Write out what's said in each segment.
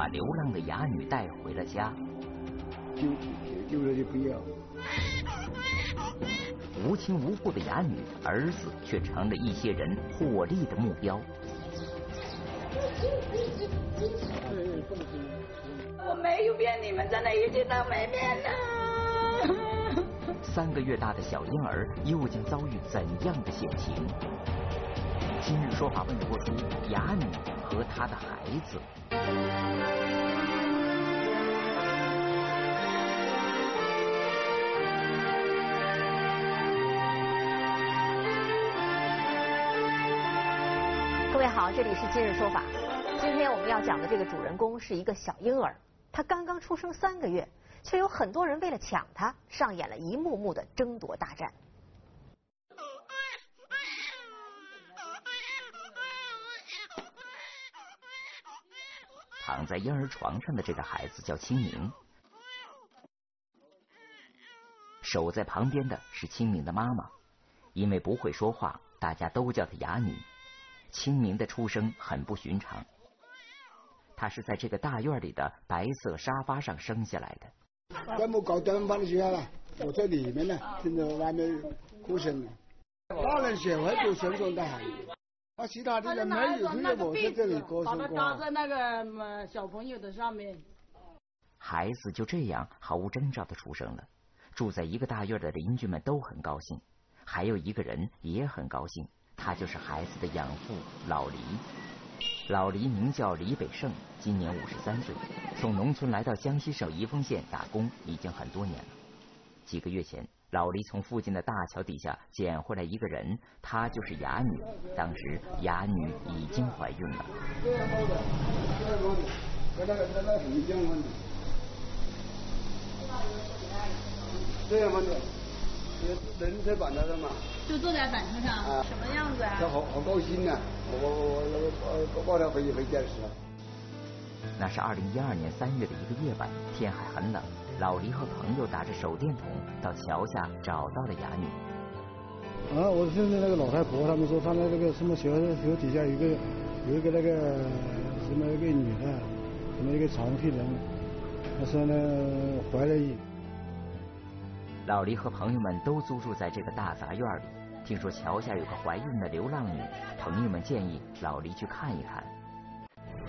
他把流浪的哑女带回了家。丢丢了就不要。无亲无故的哑女，儿子却成了一些人获利的目标。我没有骗你们，真的一句都没骗的。三个月大的小婴儿又将遭遇怎样的险情？今日说法为你播出：哑女和她的孩子。各位好，这里是今日说法。今天我们要讲的这个主人公是一个小婴儿，他刚刚出生三个月，却有很多人为了抢他，上演了一幕幕的争夺大战。躺在婴儿床上的这个孩子叫清明，守在旁边的是清明的妈妈，因为不会说话，大家都叫她哑女。清明的出生很不寻常，他是在这个大院里的白色沙发上生下来的。关门搞灯放学了，我在里面呢，听着外面哭声。大人小孩都生存的，啊，其他的人没有，只有我在这里过生活。把它搭在那个小朋友的上面。孩子就这样毫无征兆的出生了。住在一个大院的邻居们都很高兴，还有一个人也很高兴。他就是孩子的养父老黎。老黎名叫李北胜，今年五十三岁，从农村来到江西省宜丰县打工已经很多年了。几个月前，老黎从附近的大桥底下捡回来一个人，她就是哑女。当时哑女已经怀孕了。这样子。人在板车上嘛，就坐在板车上，什么样子啊？他好好高兴啊！我我我我抱他回回家的时候。那是二零一二年三月的一个夜晚，天还很冷。老黎和朋友打着手电筒到桥下找到了哑女。啊，我听见那个老太婆他们说，他那那个什么桥桥底下有个有一个那个什么一个女的，什么一个长皮人，他说呢怀了孕。老黎和朋友们都租住在这个大杂院里。听说桥下有个怀孕的流浪女，朋友们建议老黎去看一看。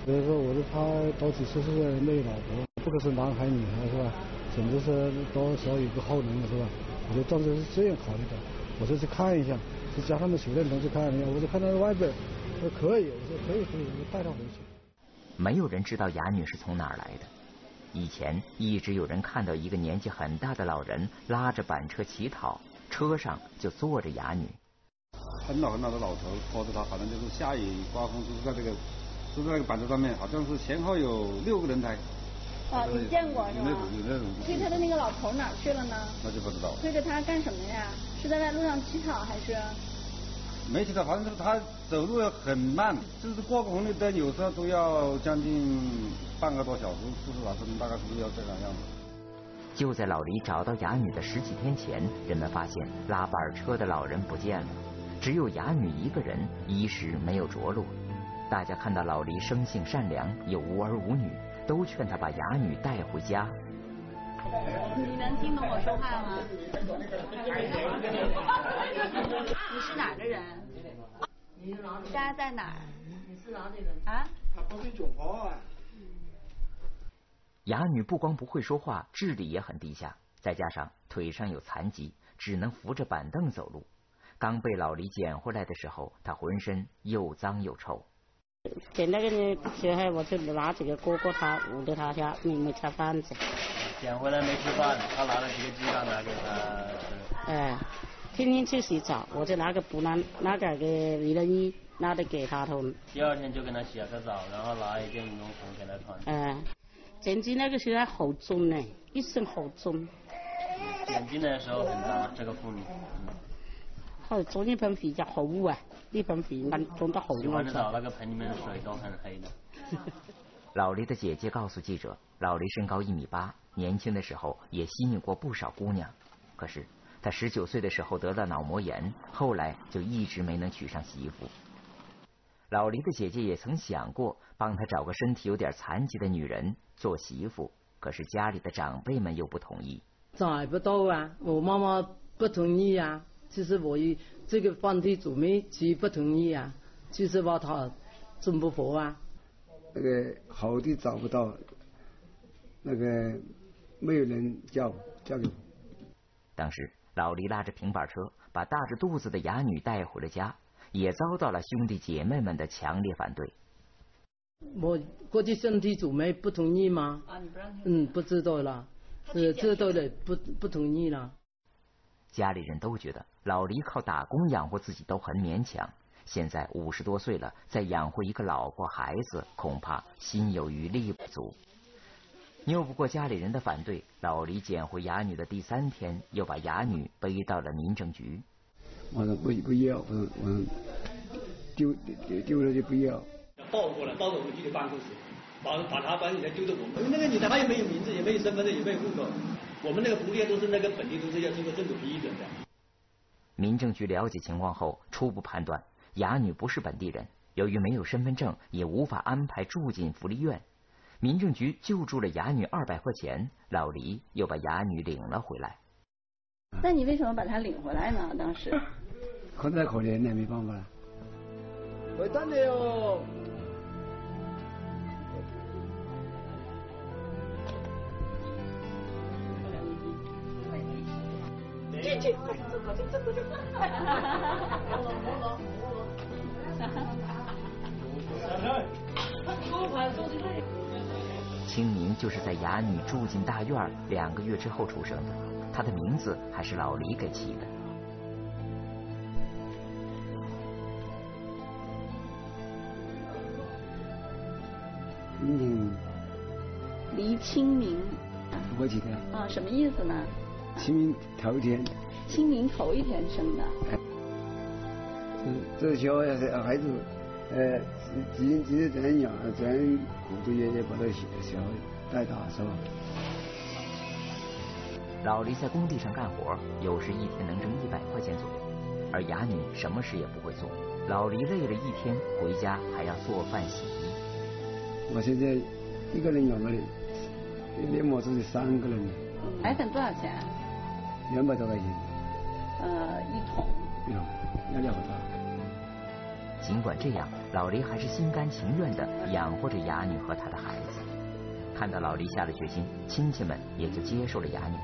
所以说，我就怕到底是不是那个老婆，不管是男孩女孩是吧？甚至是多少有个后人是吧？我就当时是这样考虑的。我说去看一下，就叫他们手电筒去看一下。我就看到外边，说可以，我说可以可以，我就带他回去。没有人知道哑女是从哪儿来的。以前一直有人看到一个年纪很大的老人拉着板车乞讨，车上就坐着哑女。很老很老的老头拖着他，反正就是下雨刮风，就是在这个，就在那个板车上面，好像是前后有六个轮胎。啊，你见过是吧？有那种有那种。推他的那个老头哪去了呢？那就不知道。推着他干什么呀？是在那路上乞讨还是？没乞讨，反正他走路很慢，就是过个红绿灯，有时候都要将近半个多小时，四十来分钟，大概是不是要这个样子？就在老黎找到哑女的十几天前，人们发现拉板车的老人不见了，只有哑女一个人，衣食没有着落。大家看到老黎生性善良，又无儿无女，都劝他把哑女带回家。你能听懂我说话吗？你是哪的人？家在哪儿？你是哪里人？啊？他不会讲话啊。哑女不光不会说话，智力也很低下，再加上腿上有残疾，只能扶着板凳走路。刚被老李捡回来的时候，她浑身又脏又臭。捡那个呢小孩，我就拿几个锅锅他捂着他家，没没吃饭子。捡回来没吃饭，他拿了几个鸡蛋拿给他吃。哎，天天去洗澡，我就拿个布拿拿点个卫生衣拿着给他穿。第二天就给他洗了个澡，然后拿一件羽绒服给他穿。哎，捡进那个时候好重呢，一身好重。捡进来的时候很大，这个妇女。好种一盆肥就好污啊，一盆水满装到好那个盆里面的水都很黑的。老黎的姐姐告诉记者，老黎身高一米八。年轻的时候也吸引过不少姑娘，可是他十九岁的时候得了脑膜炎，后来就一直没能娶上媳妇。老黎的姐姐也曾想过帮他找个身体有点残疾的女人做媳妇，可是家里的长辈们又不同意。找不到啊，我妈妈不同意啊。其实我这个放地主妹其不同意啊，就是把她真不活啊。那个好的找不到，那个没有人叫叫给我。当时老李拉着平板车把大着肚子的哑女带回了家。也遭到了兄弟姐妹们的强烈反对。我过去身体组没不同意吗？啊，你不让嗯，不知道了。呃，知道了，不不同意了。家里人都觉得老黎靠打工养活自己都很勉强，现在五十多岁了，再养活一个老婆孩子，恐怕心有余力不足。拗不过家里人的反对，老黎捡回哑女的第三天，又把哑女背到了民政局。我说不不要，我说我说丢丢丢了就不要。抱过来，抱到我们局里办公室，把把他把你来丢到我们。那个女的她也没有名字，也没有身份证，也没有户口。我们那个福利院都是那个本地都是要经过政府批准的。民政局了解情况后，初步判断哑女不是本地人，由于没有身份证，也无法安排住进福利院。民政局救助了哑女二百块钱，老黎又把哑女领了回来。那你为什么把她领回来呢？当时？可太可怜了，没办法了。回蛋了哟！清明就是在哑女住进大院两个月之后出生的，她的名字还是老李给起的。嗯，黎清明，我记得。啊，什么意思呢？清明头一天。清明头一天生的。这这小孩孩子，呃，今今天这样养，这样过度也也把他小带大是吧？老黎在工地上干活，有时一天能挣一百块钱左右，而哑女什么事也不会做。老黎累了一天，回家还要做饭洗衣。我现在一个人养了连模子是三个人。奶粉多少钱？两百多块钱。呃，一桶。呀，压力好大。尽管这样，老黎还是心甘情愿的养活着哑女和她的孩子。看到老黎下了决心，亲戚们也就接受了哑女。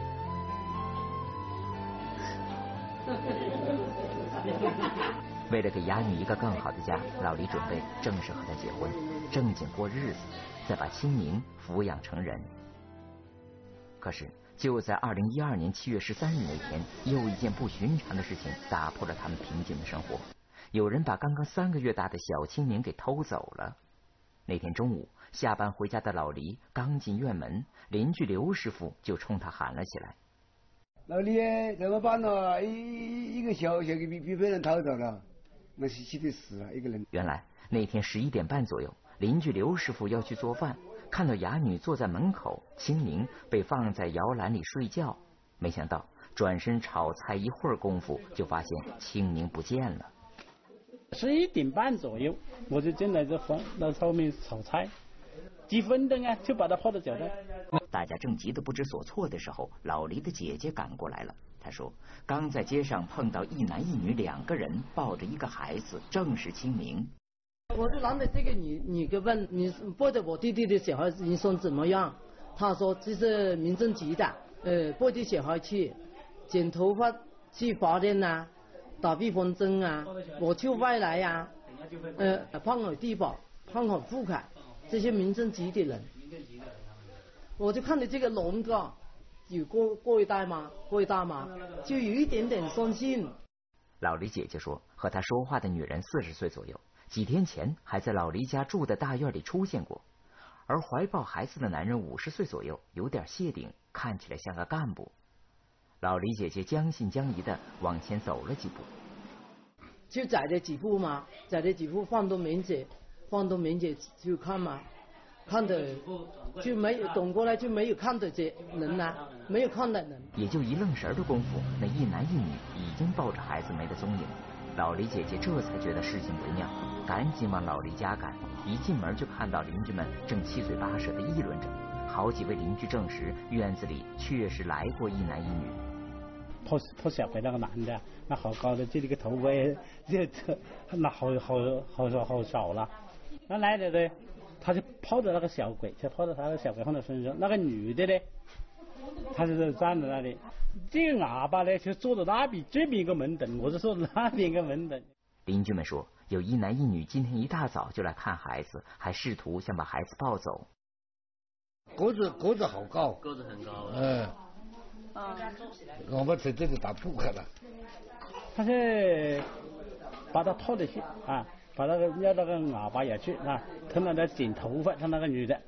为了给哑女一个更好的家，老黎准备正式和她结婚，正经过日子，再把清明抚养成人。可是就在二零一二年七月十三日那天，又一件不寻常的事情打破了他们平静的生活。有人把刚刚三个月大的小青年给偷走了。那天中午下班回家的老黎刚进院门，邻居刘师傅就冲他喊了起来：“老李，怎么办呢？一一个小小给被被人偷走了。”那是气得死了一个人。原来那天十一点半左右，邻居刘师傅要去做饭，看到哑女坐在门口，清明被放在摇篮里睡觉。没想到转身炒菜一会儿功夫，就发现清明不见了。十一点半左右，我就进来这房那后面炒菜，几分钟啊，就把他泡到脚上。大家正急得不知所措的时候，老黎的姐姐赶过来了。她说：“刚在街上碰到一男一女两个人抱着一个孩子，正是清明。”我就拿着这个女女的问：“你抱着我弟弟的小孩，你说怎么样？”他说：“这是民政局的，呃，抱着小孩去剪头发、去发电呐，打避风针啊，我去外来呀，呃，碰好低保、碰好户口，这些民政局的人。”我就看着这个龙哥。有过过一代吗？过一代吗？就有一点点相信。老李姐姐说，和她说话的女人四十岁左右，几天前还在老黎家住的大院里出现过。而怀抱孩子的男人五十岁左右，有点谢顶，看起来像个干部。老李姐姐将信将疑的往前走了几步，就走了几步嘛，走了几步放到门前，放到门前就看嘛。看的就没有懂过来，就没有看到这人呐，没有看的人。也就一愣神的功夫，那一男一女已经抱着孩子没了踪影。老李姐姐这才觉得事情不妙，赶紧往老李家赶。一进门就看到邻居们正七嘴八舌的议论着。好几位邻居证实，院子里确实来过一男一女。破破小鬼那个男的，那好高的，这里个头发，这这那好好好少好少了。那来的呢，他就抱着那个小鬼，就抱着他的小鬼放在身上。那个女的呢，她就是站在那里。这个哑巴呢，就坐在那边这边一个门等，我是坐在那边一个门等。邻居们说，有一男一女今天一大早就来看孩子，还试图想把孩子抱走。个子个子好高，个子很高。嗯。我们在这里打扑克了。他是把他套着去啊，把那个要那个哑巴也去啊，他那在剪头发，他那个女的。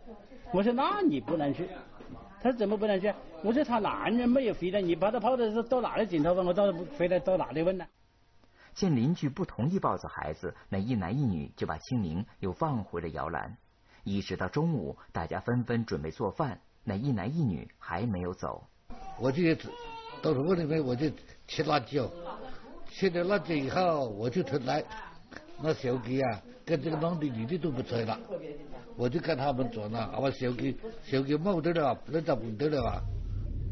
我说那你不能去，他怎么不能去？我说他男人没有回来，你把他抛的是到哪里剪头发？我到回来到哪里问呢？见邻居不同意抱走孩子，那一男一女就把清明又放回了摇篮。一直到中午，大家纷纷准备做饭，那一男一女还没有走。我就到屋里面，我就切辣椒，切了辣椒以后，我就出来，那小鸡啊，跟这个男的女的都不在了，我就跟他们转了，我小鸡小鸡冒得了，那咋不得了啊？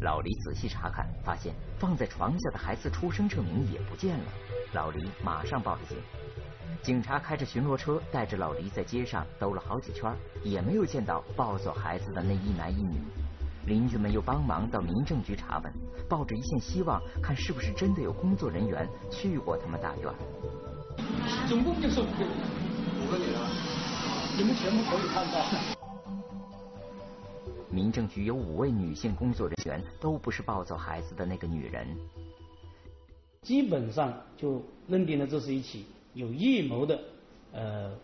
老李仔细查看，发现放在床下的孩子出生证明也不见了。老李马上报了警。警察开着巡逻车，带着老黎在街上兜了好几圈，也没有见到抱走孩子的那一男一女。邻居们又帮忙到民政局查问，抱着一线希望，看是不是真的有工作人员去过他们大院。总共就是五个人，五个女的，你们全部可以看到。民政局有五位女性工作人员，都不是抱走孩子的那个女人。基本上就认定了这是一起。有预谋的，呃，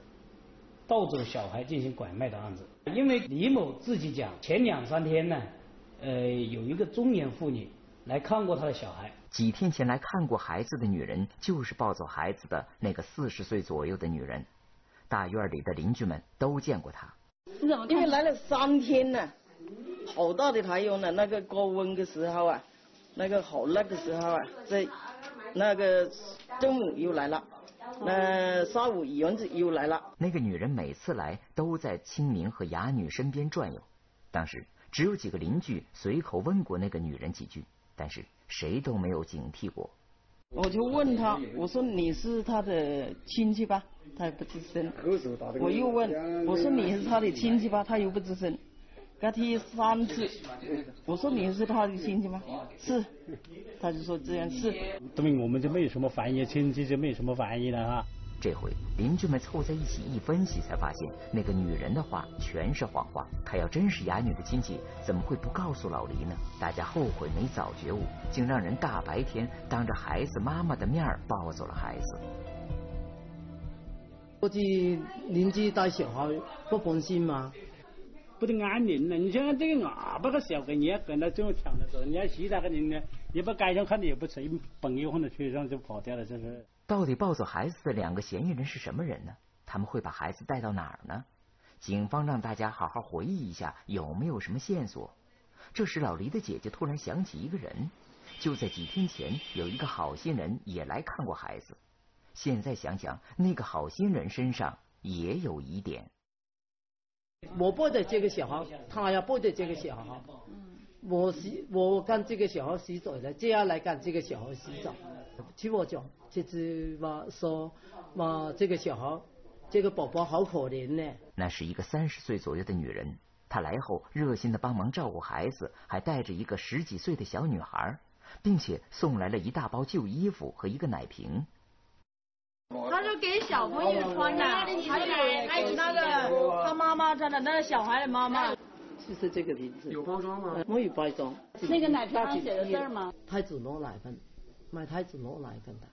盗走小孩进行拐卖的案子。因为李某自己讲，前两三天呢，呃，有一个中年妇女来看过他的小孩。几天前来看过孩子的女人，就是抱走孩子的那个四十岁左右的女人。大院里的邻居们都见过她。因为来了三天了，好大的太阳呢，那个高温的时候啊，那个好热的时候啊，在那个中午又来了。那下午园子又来了。那个女人每次来都在清明和哑女身边转悠。当时只有几个邻居随口问过那个女人几句，但是谁都没有警惕过。我就问他，我说你是他的亲戚吧？他也不吱声。我又问，我说你是他的亲戚吧？他又不吱声。他提三次，我说你是他的亲戚吗？是，他就说这样是。证明我们就没有什么怀疑，亲戚就没有什么怀疑了哈。这回邻居们凑在一起一分析，才发现那个女人的话全是谎话。她要真是哑女的亲戚，怎么会不告诉老黎呢？大家后悔没早觉悟，竟让人大白天当着孩子妈妈的面抱走了孩子。估计邻居带小孩不放心吗？不得安宁了，你像这个哑巴个小孩，你要跟他这么抢的时候，你要其他个人呢，你把街上看的也不随，蹦一晃的车上就跑掉了，是不是？到底抱走孩子的两个嫌疑人是什么人呢？他们会把孩子带到哪儿呢？警方让大家好好回忆一下，有没有什么线索？这时，老黎的姐姐突然想起一个人，就在几天前，有一个好心人也来看过孩子。现在想想，那个好心人身上也有疑点。我抱着这个小孩，他要抱着这个小孩。我洗，我跟这个小孩洗澡了，接下来跟这个小孩洗澡。听我讲，就是话说，话这个小孩，这个宝宝好可怜呢。那是一个三十岁左右的女人，她来后热心的帮忙照顾孩子，还带着一个十几岁的小女孩，并且送来了一大包旧衣服和一个奶瓶。他就给小朋友穿的，还有那个他妈妈穿的，那个小孩的妈妈。就是这个瓶子。有包装吗？没有包装。那个奶瓶上写的字吗？太子糯奶粉，买太子糯奶粉的。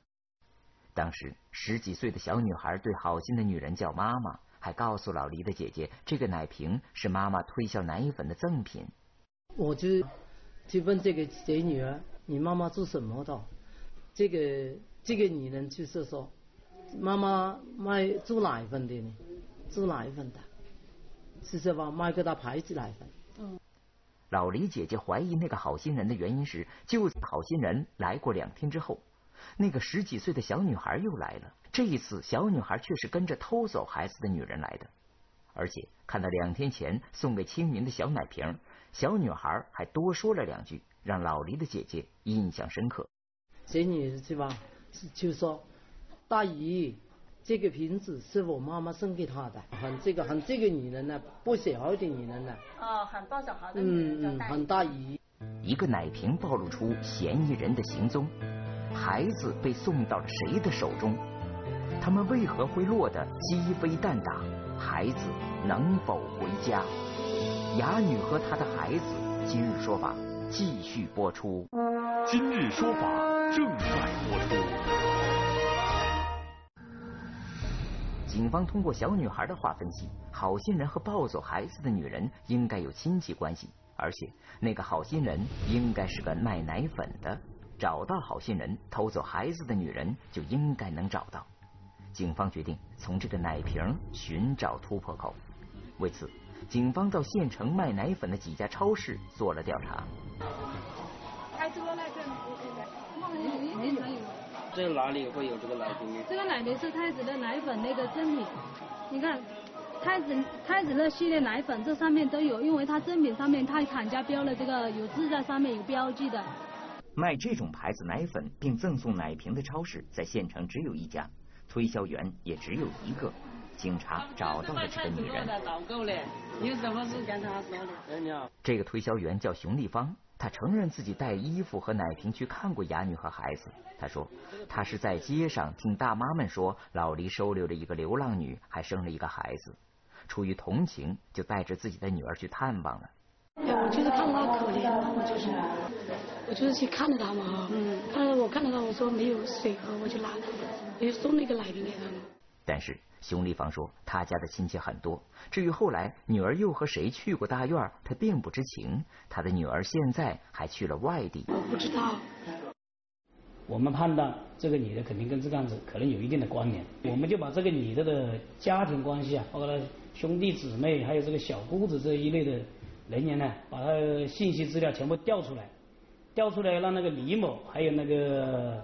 当时十几岁的小女孩对好心的女人叫妈妈，还告诉老黎的姐姐，这个奶瓶是妈妈推销奶粉的赠品。我就就问这个贼女儿，你妈妈做什么的？这个这个女人就是说。妈妈卖做奶粉的呢，做奶粉的，是这吧？卖给他牌子奶粉。嗯。老李姐姐怀疑那个好心人的原因时，就在好心人来过两天之后，那个十几岁的小女孩又来了。这一次，小女孩却是跟着偷走孩子的女人来的，而且看到两天前送给清明的小奶瓶，小女孩还多说了两句，让老黎的姐姐印象深刻。这女是吧？就说大姨，这个瓶子是我妈妈送给她的，喊这个喊这个女人呢，不小的女人呢。哦，喊抱小孩的女人叫大姨。嗯嗯，喊大姨。一个奶瓶暴露出嫌疑人的行踪，孩子被送到了谁的手中？他们为何会落得鸡飞蛋打？孩子能否回家？哑女和她的孩子，今日说法继续播出。今日说法正在播出。警方通过小女孩的话分析，好心人和抱走孩子的女人应该有亲戚关系，而且那个好心人应该是个卖奶粉的。找到好心人，偷走孩子的女人就应该能找到。警方决定从这个奶瓶寻找突破口。为此，警方到县城卖奶粉的几家超市做了调查。这哪里会有这个奶瓶？这个奶瓶是太子的奶粉那个正品。你看，太子太子乐系列奶粉这上面都有，因为它正品上面它厂家标了这个有字在上面有标记的。卖这种牌子奶粉并赠送奶瓶的超市在县城只有一家。推销员也只有一个，警察找到了这个女人。有什么事跟他说的？哎，你好。这个推销员叫熊立芳，他承认自己带衣服和奶瓶去看过哑女和孩子。他说，他是在街上听大妈们说老黎收留了一个流浪女，还生了一个孩子，出于同情，就带着自己的女儿去探望了。我就是看他可怜，我就是，我就是去看着他嘛。嗯。看着我看到他，我说没有水喝，我就拿。我就送了一个奶瓶给他们。但是熊立芳说，他家的亲戚很多。至于后来女儿又和谁去过大院，他并不知情。他的女儿现在还去了外地。我不知道。我们判断这个女的肯定跟这个案子可能有一定的关联，我们就把这个女的的家庭关系啊，包括兄弟姊妹，还有这个小姑子这一类的人员呢，把她信息资料全部调出来，调出来让那个李某还有那个。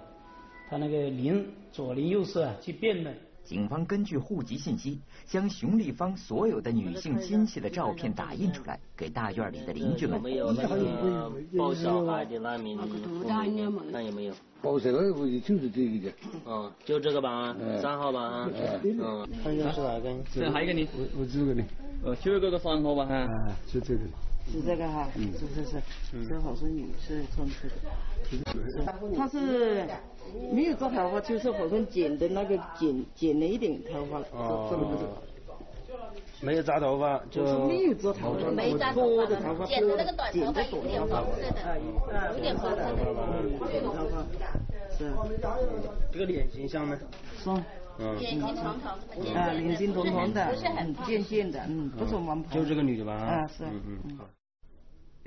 他那个邻左邻右舍啊去辩论。警方根据户籍信息，将熊立芳所有的女性亲戚的照片打印出来，给大院里的邻居们。没有那个报小孩的那名，看有没有？报小孩的就是这个的。哦，就这个吧，三号吧。嗯。看一下是哪个？这还有一个呢，我我这个呢。呃，就这个三号吧哈。就这个。是这个哈，是是是，这好像女士穿这个，他是没有做头发，就是好像剪的那个剪剪了一点头发，哦，没有扎头发，就没有做头发，没扎头发，剪的那个短头发有点黄色的，有点黄色的，剪头发，是，这个脸型像呢？是。眼睛长长的，啊，眼睛红红的，嗯，尖尖的，嗯，不是王就这个女的吧？啊，是，嗯嗯。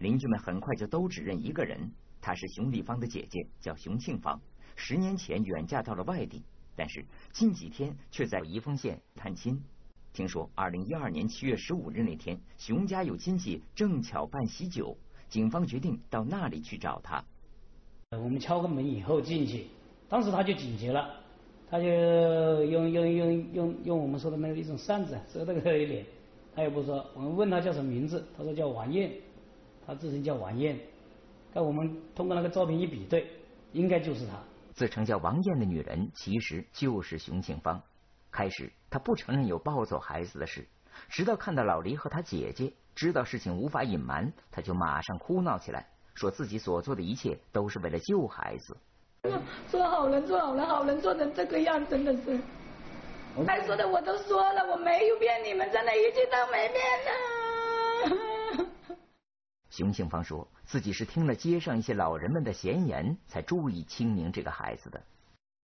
邻居们很快就都指认一个人，她是熊立芳的姐姐，叫熊庆芳。十年前远嫁到了外地，但是近几天却在宜丰县探亲。听说二零一二年七月十五日那天，熊家有亲戚正巧办喜酒，警方决定到那里去找她。我们敲个门以后进去，当时他就警觉了。他就用用用用用我们说的那个一种扇子遮那个脸，他也不说。我们问他叫什么名字，他说叫王艳，他自称叫王艳。但我们通过那个照片一比对，应该就是他。自称叫王艳的女人其实就是熊庆芳。开始她不承认有抱走孩子的事，直到看到老黎和他姐姐，知道事情无法隐瞒，她就马上哭闹起来，说自己所做的一切都是为了救孩子。做好人，做好人，好人做成这个样，真的是。该说的我都说了，我没有骗你们，真的，一句都没骗的。熊庆芳说自己是听了街上一些老人们的闲言，才注意清明这个孩子的。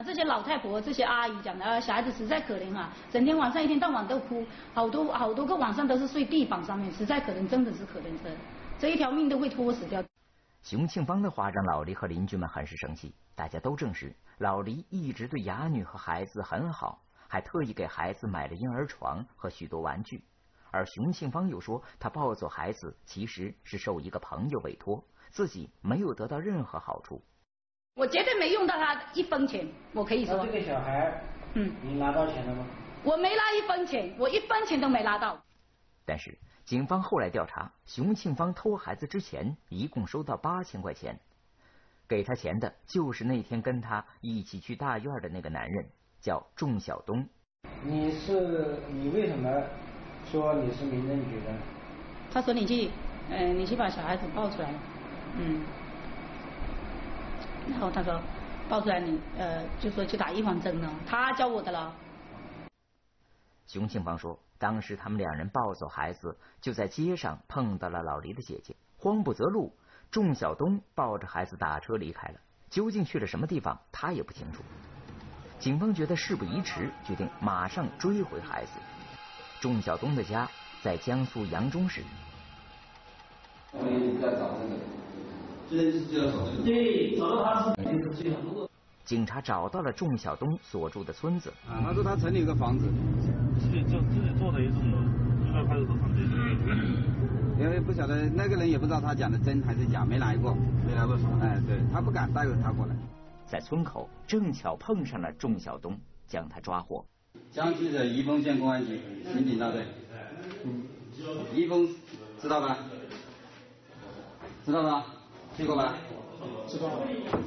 这些老太婆、这些阿姨讲的，小孩子实在可怜啊，整天晚上一天到晚都哭，好多好多个晚上都是睡地板上面，实在可怜，真的是可怜的，这一条命都会拖死掉。熊庆芳的话让老黎和邻居们很是生气。大家都证实，老黎一直对哑女和孩子很好，还特意给孩子买了婴儿床和许多玩具。而熊庆芳又说，他抱走孩子其实是受一个朋友委托，自己没有得到任何好处。我绝对没用到他一分钱，我可以说。这个小孩，嗯，你拿到钱了吗？我没拿一分钱，我一分钱都没拿到。但是警方后来调查，熊庆芳偷孩子之前一共收到八千块钱，给他钱的就是那天跟他一起去大院的那个男人，叫仲晓东。你是你为什么说你是民政局的？他说你去，嗯，你去把小孩子抱出来，嗯。然后他说抱出来你呃就说去打预防针了，他教我的了。熊庆芳说，当时他们两人抱走孩子，就在街上碰到了老黎的姐姐，慌不择路，仲晓东抱着孩子打车离开了，究竟去了什么地方，他也不清楚。警方觉得事不宜迟，决定马上追回孩子。仲晓东的家在江苏扬中市。对，找到他是肯定是最好。警察找到了仲晓东所住的村子。啊，他说他城里有个房子，自己做自己做的一种，就在派出所上的。因为不晓得那个人也不知道他讲的真还是假，没来过，没来过。哎，对他不敢带着他过来。在村口正巧碰上了仲晓东，将他抓获。江西的宜丰县公安局刑警大队。嗯。宜丰知道吧？知道吧？去过吧？知道。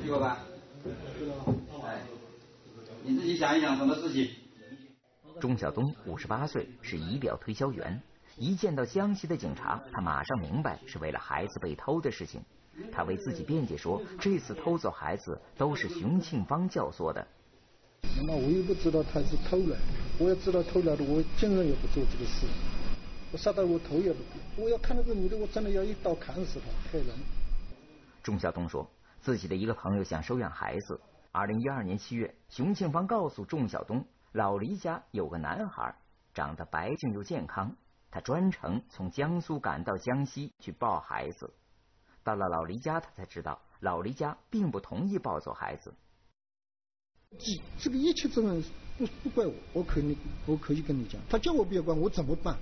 去过吧？知道。哎，你自己想一想，什么事情？钟晓东五十八岁，是仪表推销员。一见到江西的警察，他马上明白是为了孩子被偷的事情。他为自己辩解说，这次偷走孩子都是熊庆芳教唆的。那我又不知道他是偷来，我要知道偷来的，我竟然也不做这个事。我杀到我头也不低，我要看到这女的，我真的要一刀砍死她，害人。钟晓东说自己的一个朋友想收养孩子。二零一二年七月，熊庆芳告诉钟晓东，老黎家有个男孩，长得白净又健康，他专程从江苏赶到江西去抱孩子。到了老黎家，他才知道老黎家并不同意抱走孩子。这这个一切责任不不怪我，我可以我可以跟你讲，他叫我不要管，我怎么办？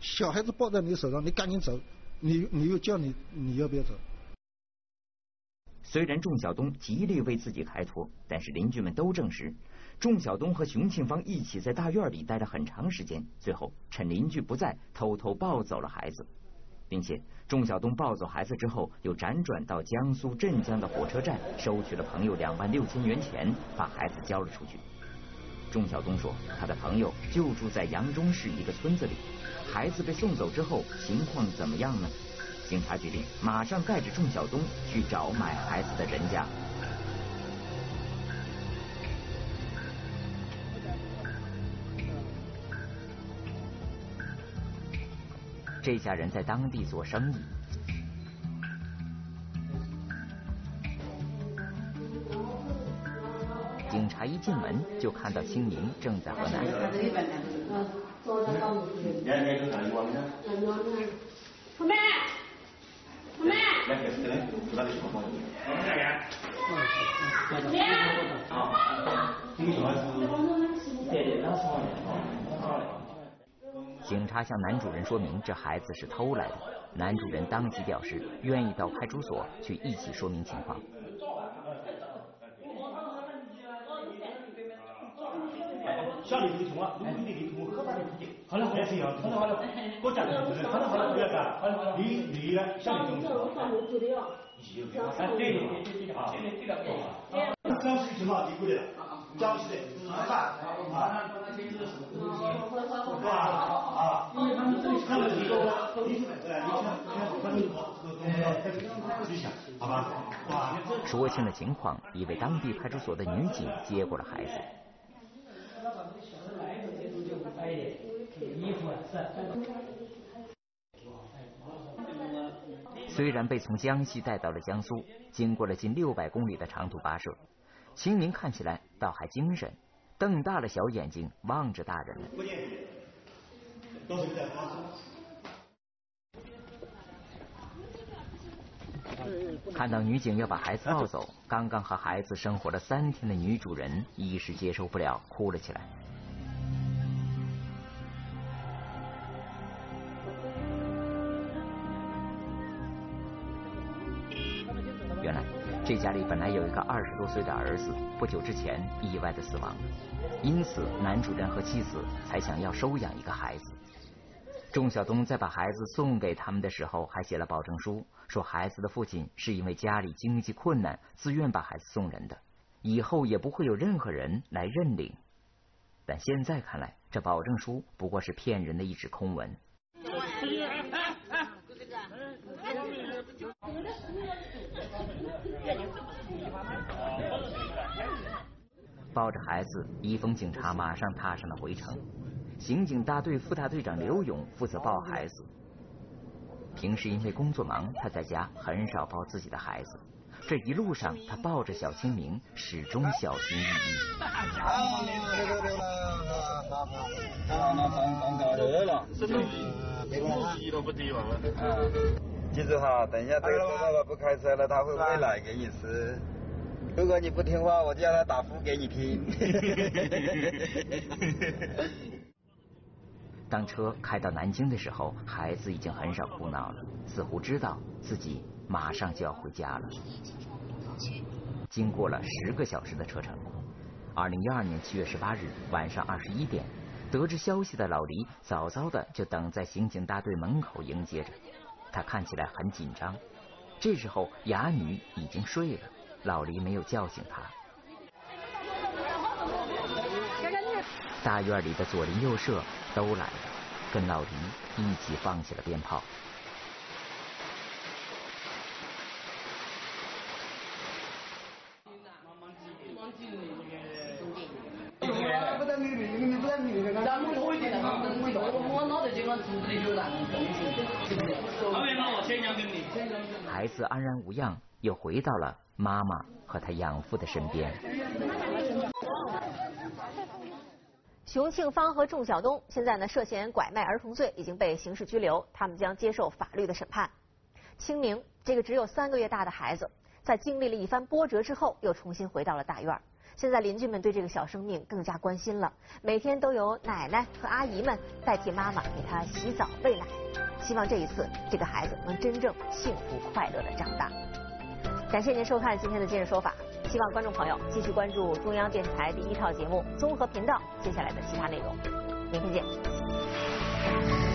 小孩子抱在你手上，你赶紧走，你你又叫你你要不要走？虽然仲晓东极力为自己开脱，但是邻居们都证实，仲晓东和熊庆芳一起在大院里待了很长时间，最后趁邻居不在，偷偷抱走了孩子，并且仲晓东抱走孩子之后，又辗转到江苏镇江的火车站，收取了朋友两万六千元钱，把孩子交了出去。仲晓东说，他的朋友就住在扬中市一个村子里，孩子被送走之后，情况怎么样呢？警察决定马上带着仲晓东去找买孩子的人家。这家人在当地做生意。警察一进门就看到青明正在和男人。警察向男主人说明这孩子是偷来的，男主人当即表示愿意到派出所去一起说明情况。小李子啊，你你你我可大的不接。好了好了，行，好了好了，我讲的是好了好了，不要干。好了好了，你你呢？小李子。哎，对对对对对啊，这个这个对啊。江西什么？你过来了？江西的啊，这个，你看，你看，他们好，自己想，好吧？说清了情况，一位当地派出所的女警接过了孩子。虽然被从江西带到了江苏，经过了近六百公里的长途跋涉，清明看起来倒还精神，瞪大了小眼睛望着大人们。看到女警要把孩子抱走，刚刚和孩子生活了三天的女主人一时接受不了，哭了起来。这家里本来有一个二十多岁的儿子，不久之前意外的死亡，因此男主人和妻子才想要收养一个孩子。仲晓东在把孩子送给他们的时候，还写了保证书，说孩子的父亲是因为家里经济困难，自愿把孩子送人的，以后也不会有任何人来认领。但现在看来，这保证书不过是骗人的一纸空文。抱着孩子，一峰警察马上踏上了回城。刑警大队副大队长刘勇负责抱孩子。平时因为工作忙，他在家很少抱自己的孩子。这一路上，他抱着小清明，始终小心翼翼。记住哈，等一下这个爸爸不开车了，他会喂奶给你吃？如果你不听话，我就让他打呼给你听。当车开到南京的时候，孩子已经很少哭闹了，似乎知道自己马上就要回家了。经过了十个小时的车程，二零一二年七月十八日晚上二十一点，得知消息的老黎早早的就等在刑警大队门口迎接着，他看起来很紧张。这时候哑女已经睡了，老黎没有叫醒她。大院里的左邻右舍都来了，跟老黎一起放起了鞭炮。孩子安然无恙，又回到了妈妈和他养父的身边。熊庆芳和仲晓东现在呢涉嫌拐卖儿童罪已经被刑事拘留，他们将接受法律的审判。清明这个只有三个月大的孩子，在经历了一番波折之后，又重新回到了大院。现在邻居们对这个小生命更加关心了，每天都有奶奶和阿姨们代替妈妈给他洗澡喂奶，希望这一次这个孩子能真正幸福快乐的长大。感谢您收看今天的《今日说法》。希望观众朋友继续关注中央电视台第一套节目综合频道接下来的其他内容，明天见。